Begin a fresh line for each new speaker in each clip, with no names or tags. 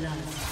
Blood.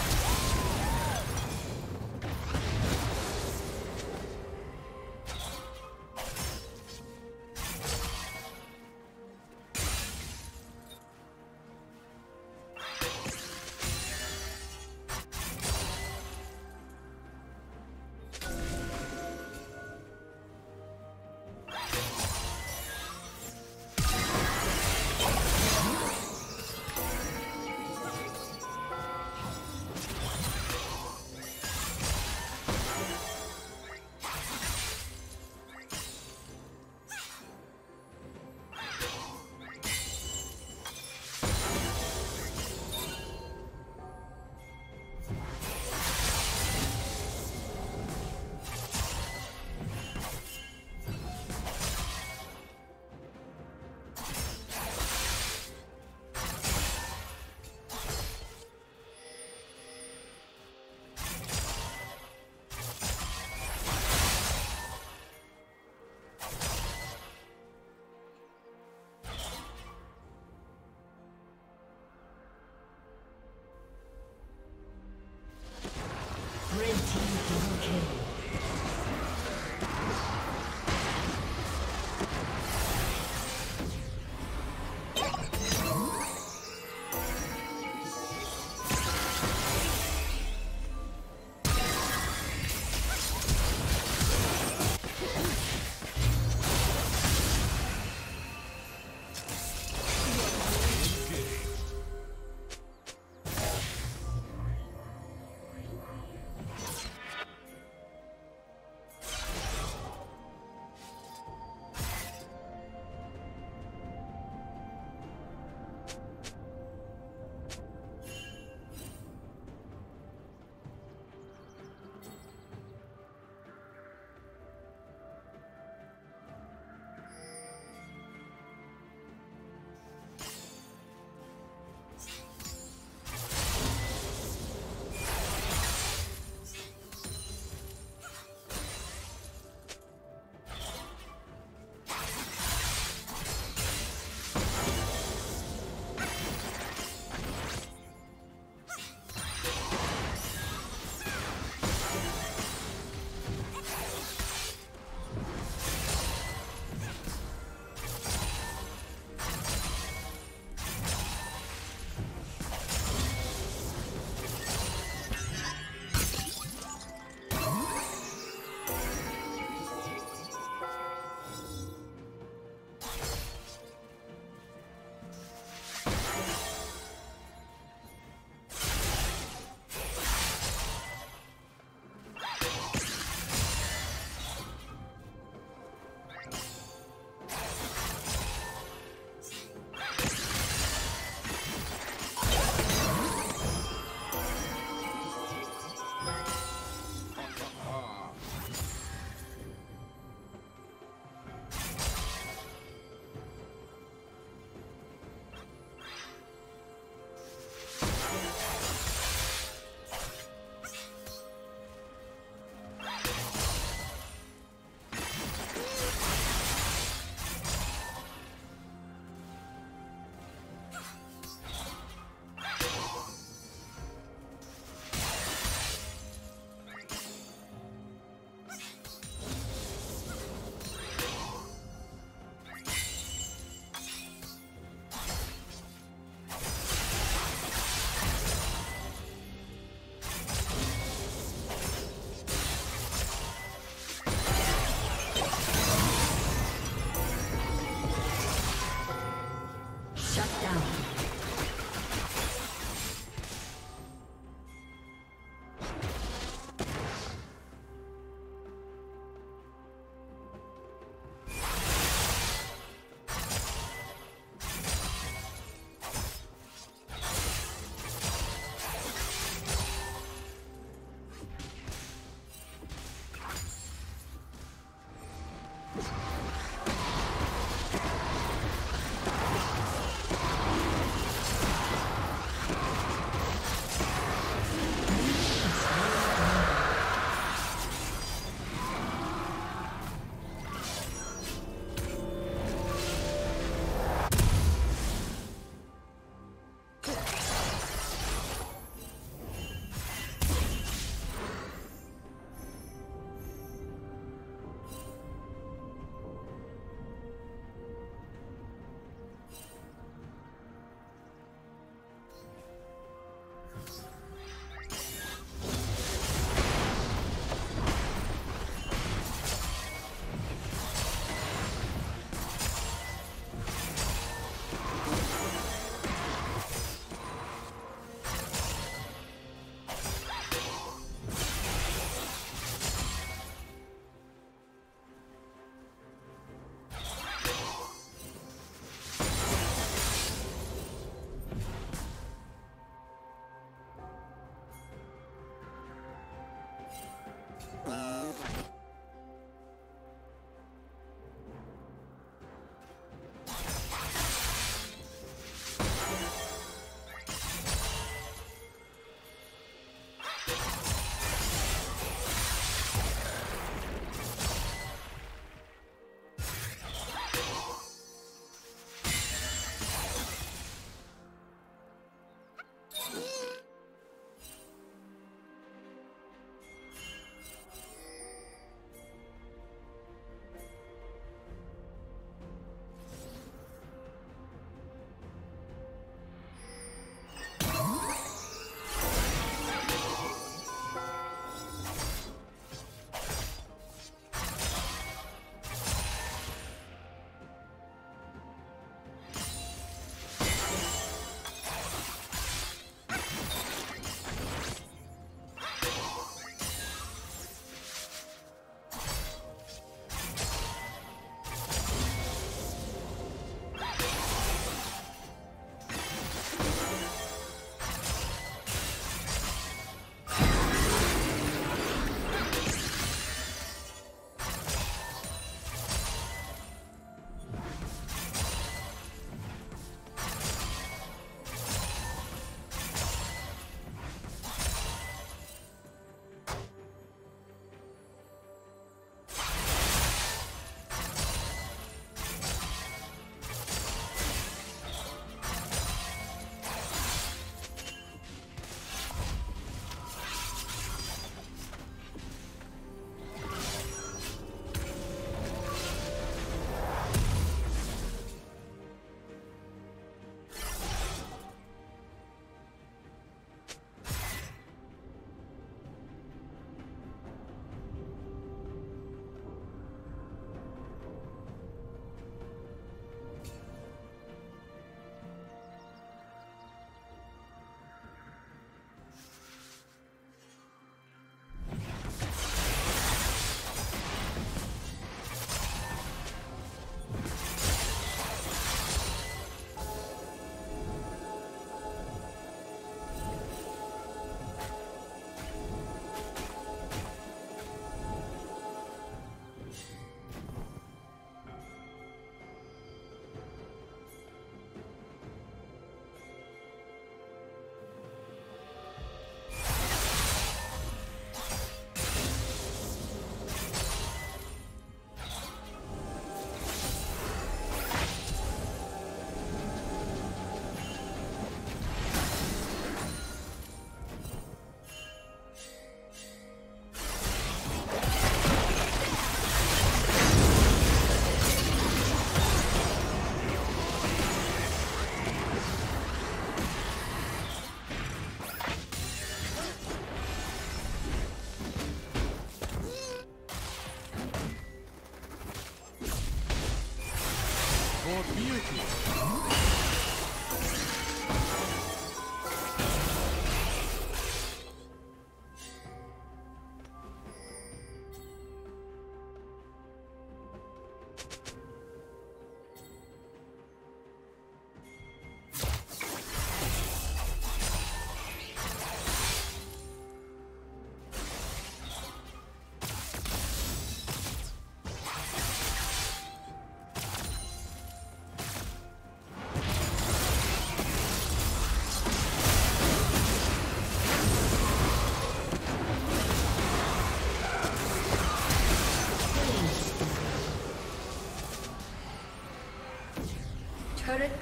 Thank.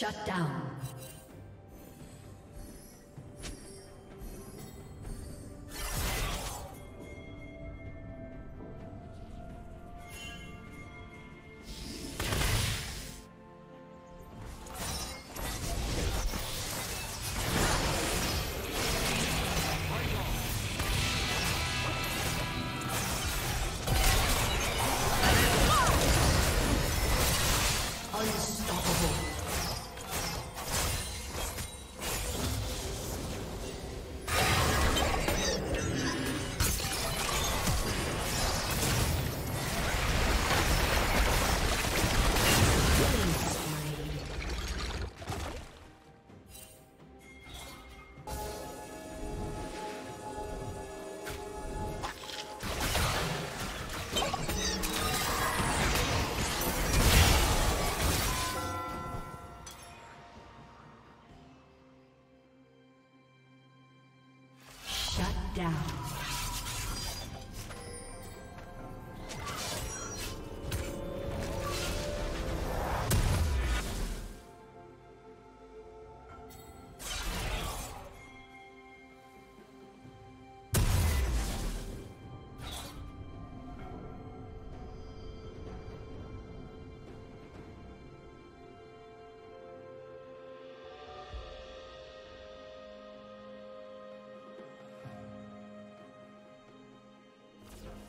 Shut down.